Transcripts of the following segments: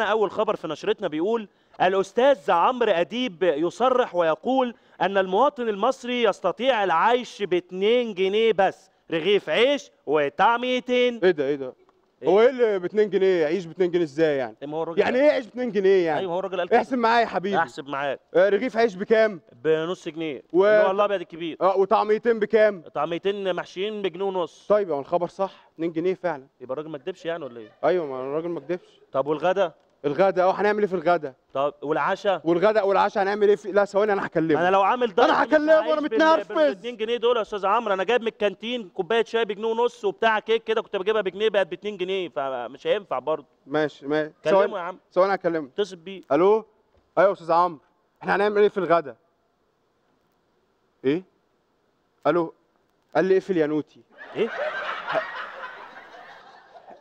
أول خبر في نشرتنا بيقول الأستاذ عمرو أديب يصرح ويقول أن المواطن المصري يستطيع العيش ب 2 جنيه بس رغيف عيش وطعميتين إيه ده إيه ده؟ إيه؟ هو إيه اللي ب 2 جنيه؟ يعيش ب 2 جنيه إزاي يعني؟ ما هو الراجل يعني إيه يعيش ب 2 جنيه يعني؟ أيوه هو الراجل قال كده. احسب معايا يا حبيبي. احسب معاك. آه، رغيف عيش بكام؟ بنص جنيه. و- اللي هو الأبيض الكبير. آه وطعميتين بكام؟ طعميتين محشيين بجنيه ونص. طيب هو الخبر صح. 2 جنيه فعلا. يبقى الراجل ما كدبش يعني ولا إيه؟ أيوه ما الراجل ما كدبش. طب والغدا؟ الغدا آه هنعمل إيه في الغدا؟ طب والعشاء؟ والغدا والعشاء هنعمل إيه في؟ لا ثواني أنا هكلمه. أنا لو عامل أنا مش هكلمه بال- متنرفز. بال 2 جنيه دول يا أستاذ عمرو. أنا جايب من الكانتين كوباية شاي بجنيه ونص وبتاع كيك كده كنت بجيبها بجنيه بقت ب 2 جنيه فمش هينفع برضه. ماشي ماشي. كلمه يا عم. ثواني هكلمه. اتصل بيه. ألو؟ أيوه يا أستاذ عمرو. إحنا هنعمل إيه في الغدا؟ إيه؟ ألو؟ قال لي اقفل يا naughty. إيه؟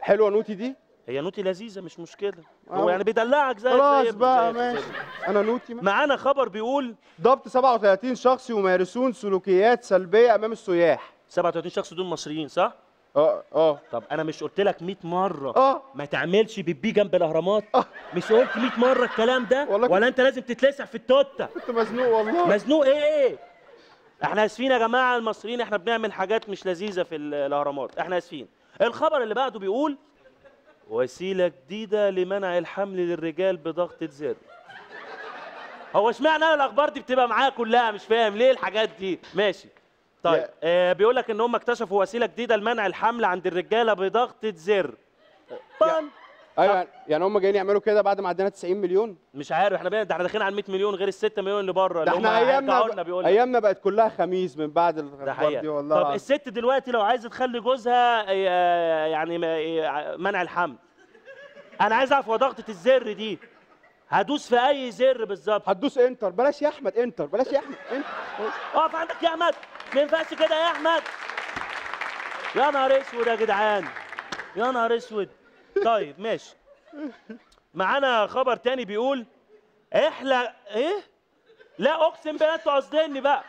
حلوة naughty دي؟ هي naughty لذيذة مش مشكلة. آه. هو يعني بيدلعك زي خلاص بقى ماشي. أنا naughty. معانا خبر بيقول ضبط 37 شخص يمارسون سلوكيات سلبية أمام السياح. 37 شخص دول مصريين صح؟ آه آه. طب أنا مش قلت لك 100 مرة آه. ما تعملش بيبي جنب الأهرامات؟ آه. مش قلت 100 مرة الكلام ده؟ والله ولا أنت لازم تتلسع في التوتة؟ كنت مزنوق والله. مزنوق إيه؟ إحنا آسفين يا جماعة المصريين إحنا بنعمل حاجات مش لذيذة في ال- الأهرامات. إحنا آسفين. الخبر اللي بعده بيقول وسيلة جديدة لمنع الحمل للرجال بضغطه زر هو اشمعنى الأخبار دي بتبقى معايا كلها؟ مش فاهم ليه الحاجات دي؟ ماشي. طيب آه بيقول لك إن هم اكتشفوا وسيلة جديدة لمنع الحمل عند الرجالة بضغطه زر طبعا أيوه يعني هم جايين يعملوا كده بعد ما عدينا 90 مليون. مش عارف إحنا ده إحنا داخلين على 100 مليون غير ال 6 مليون اللي بره اللي هم أيامنا لك. أيامنا بقت كلها خميس من بعد الأخبار دي والله طب. الست دلوقتي لو عايزة تخلي جوزها ي- يعني ما- ي- منع الحمل. أنا عايز أعرف هو ضغطه الزر دي. هدوس في أي زر بالظبط؟ هتدوس إنتر. بلاش يا أحمد إنتر بلاش يا أحمد إنتر. اقف عندك يا أحمد. ما ينفعش كده يا أحمد. يا نهار أسود يا جدعان. يا نهار أسود. طيب ماشي. معانا خبر تاني بيقول إحلى إيه؟ لا أقسم بالله أنتوا قاصديني بقى.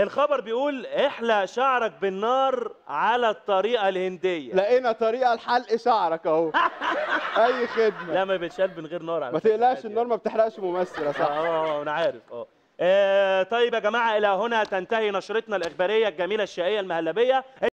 الخبر بيقول إحلى شعرك بالنار على الطريقة الهندية. لقينا طريقة لحلق شعرك أهو. أي خدمة. لا ما بيتشال من غير نار على ما تقلقش النار ما بتحرقش ممثل يا آه صاحبي آه آه، أنا عارف آه. آه، طيب يا جماعة إلى هنا تنتهي نشرتنا الإخبارية الجميلة الشقية المهلبية.